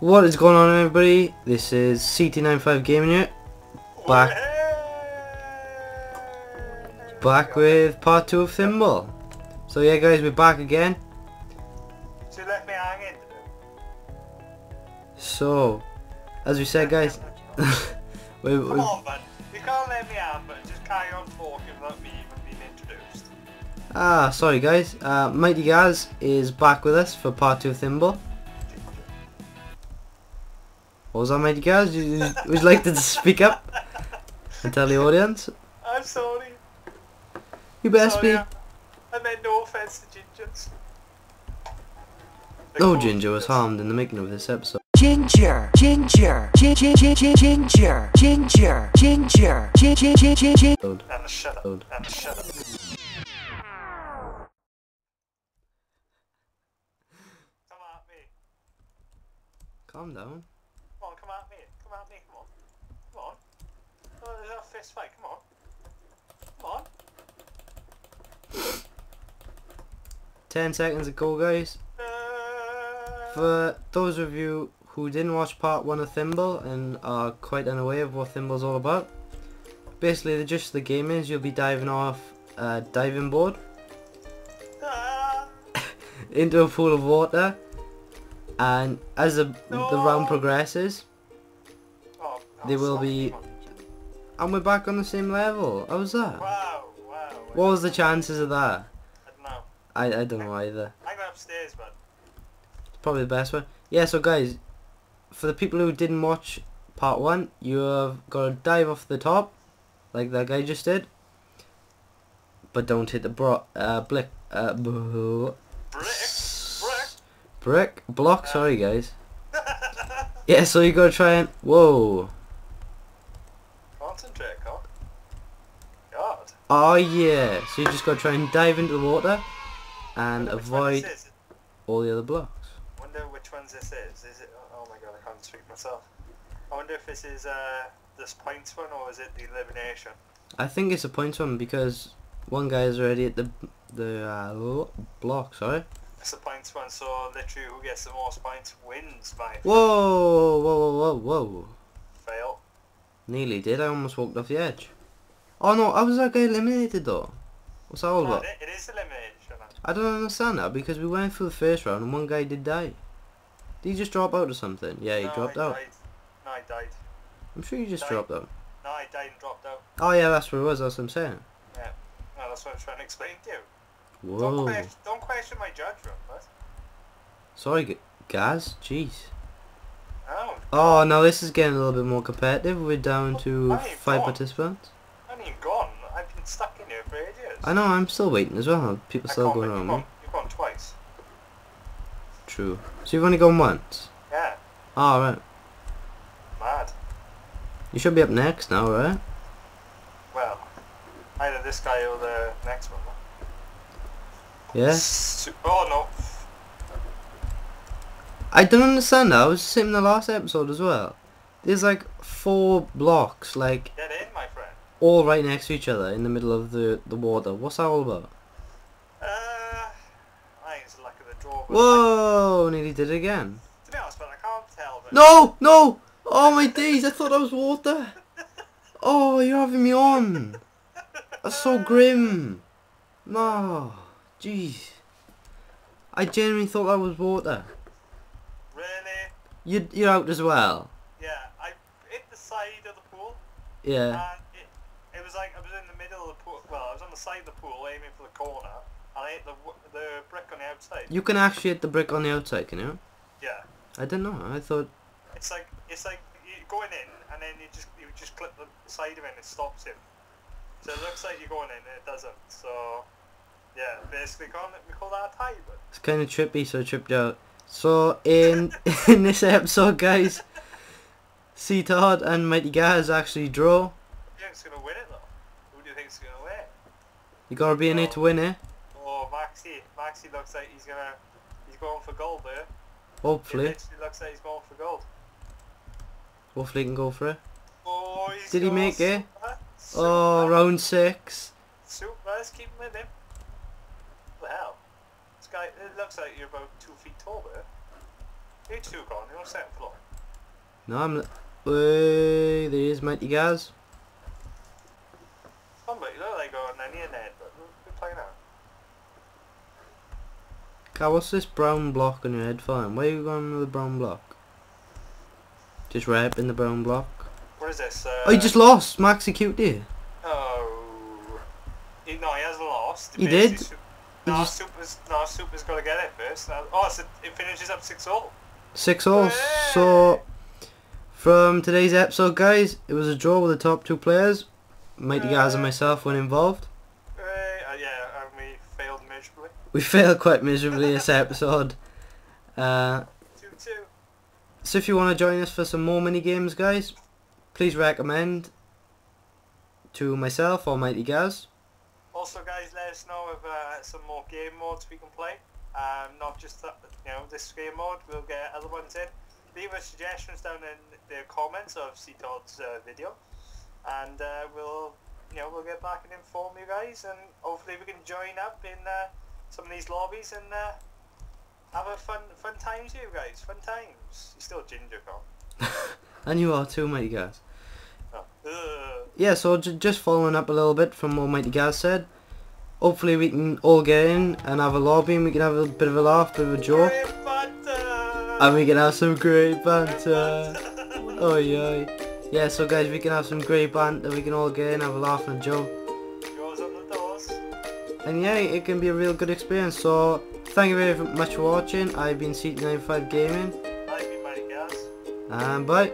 What is going on everybody? This is CT95 Gaming here, back back with part 2 of Thimble. So yeah guys, we're back again. So left me hanging. So, as we said guys, we, Come on man, you can't let me hang but just carry on talking without me even being introduced. ah sorry guys, uh, Mighty Gaz is back with us for part 2 of Thimble. What was that Mighty Gaz? You- you- Would you like to speak up and tell the audience? I'm sorry. You better sorry, speak. I, I meant no offense to gingers. No cool ginger was harmed in the making of this episode. Ginger, ginger, ginger, ginger, ginger, ginger, ginger, ginger, ginger, ginger. And shut up. Old. And shut up. Come at me. Calm down. Come on, come me. Come on. Come on. Oh, there's a fist fight. Come on. Come on. 10 seconds ago guys. Uh, For those of you who didn't watch part 1 of Thimble and are quite unaware of what Thimble's all about, basically the gist of the game is you'll be diving off a diving board ah, into a pool of water and as the, the round progresses They will be- and we're back on the same level. How's that? Wow, wow. What was the chances of that? I don't know. I, I don't know either. I go upstairs, but Probably the best one. Yeah, so guys, for the people who didn't watch part one, you have got to dive off the top, like that guy just did. But don't hit the bro uh, blick, uh, b- brick, brick, block, Uh. sorry guys. Yeah, so you got to try and, whoa. Oh yeah, so you just got to try and dive into the water and Wonder which one avoid all the other blocks. I wonder which ones this is. Is it? Oh my god, I can't speak myself. I wonder if this is uh this points one or is it the elimination? I think it's a points one because one guy is already at the the uh, block, sorry. It's the points one, so literally who gets the most points wins. My Whoa, whoa, whoa, whoa, whoa. fail. Nearly did. I almost walked off the edge. Oh no, how was that guy eliminated though? What's that all about? it, is elimination. I don't understand that because we went through the first round and one guy did die. Did he just drop out or something? Yeah, he no, dropped he out. Died. No, he died. I'm sure he just Died. dropped out. No, he died and dropped out. Oh yeah, that's what it was. That's what I'm saying. Yeah. No, that's what I'm trying to explain to you. Don't, Whoa. question, don't question my judgment, but Sorry, Gaz. Jeez. oh, Oh, now this is getting a little bit more competitive. We're down oh, to Hey, five participants. I'm even gone. I've been stuck in here for ages. I know. I'm still waiting as well. People I still going on. you've gone, you've gone twice. True. So you've only gone once. Yeah, Oh right. mad. You should be up next now, right? Well, either this guy or the next one. Yeah. Oh no. I don't understand that. I was saying in the last episode as well. There's like four blocks, like Get in, my friend. All right next to each other in the middle of the the water. What's that all about? Uh, I think it's the luck of the draw. Whoa! Nearly did it again. To be honest, but I can't tell. But No, no! Oh my days! I thought that was water. Oh, you're having me on. That's so grim. No, jeez. I genuinely thought that was water. Really? You you're out as well. Yeah, I hit the side of the pool, Yeah. And it, it was like I was in the middle of the pool. Well, I was on the side of the pool aiming for the corner, and I hit the the brick on the outside. You can actually hit the brick on the outside, can you? Yeah. I didn't know. I thought. It's like it's like you going in and then you just you just clip the side of it and it stops him. So it looks like you're going in and it doesn't. So yeah, basically call we call that a tie, but It's kind of trippy, so I tripped out. So in in this episode, guys, C Todd and Mighty Gaz actually draw. you think's gonna win it though? Who do you think's gonna win? You gotta be in it to win it. Oh, Maxi, Maxi looks like he's gonna he's going for gold there. Hopefully, literally looks like he's going for gold. hopefully he can go for it. Oh, he's Did he make it? super, Oh, round six. Super, let's keep him with him. Hell? This guy, it looks like you're about two feet tall there. You two gone, you're on second floor. No, I'm... Way, there is Mighty Gaz. Somebody look like you're on any of that, but who who playing out? What's this brown block on your head for? Why are you going with the brown block? Just wrapping the brown block. What is this? Uh, Oh, you just lost! Maxi Cutie. Oh. He, no, he hasn't lost. He did. Su- no, just- Super's, no, Super's got to get it first. Oh, so it finishes up 6 all. Six all. So, from today's episode, guys, it was a draw with the top two players. Mighty Gaz and myself went involved. Uh, uh, yeah, and we failed miserably. We failed quite miserably this episode. Uh, 2 2. so if you want to join us for some more mini games, guys, please recommend to myself or Mighty Gaz. Also, guys, let us know of uh, some more game modes we can play. Um, not just that, you know, this game mode. We'll get other ones in. Leave us suggestions down in the comments of C Todd's uh, video, and uh, we'll, we'll get back and inform you guys, and hopefully we can join up in uh, some of these lobbies and uh, have a fun, fun times here, guys. Fun times. You're still ginger, Carl. And you are too, Mighty Gaz. Oh. Yeah, so j- just following up a little bit from what Mighty Gaz said. Hopefully we can all get in and have a lobby and we can have a bit of a laugh, bit of a joke. And we can have some great banter. Oh yeah. Yeah, so guys, we can have some great banter. We can all get in, have a laugh and a joke. Yours on the doors. And yeah, it can be a real good experience. So thank you very much for watching. I've been CT95 Gaming. I've been Gaz. And bye.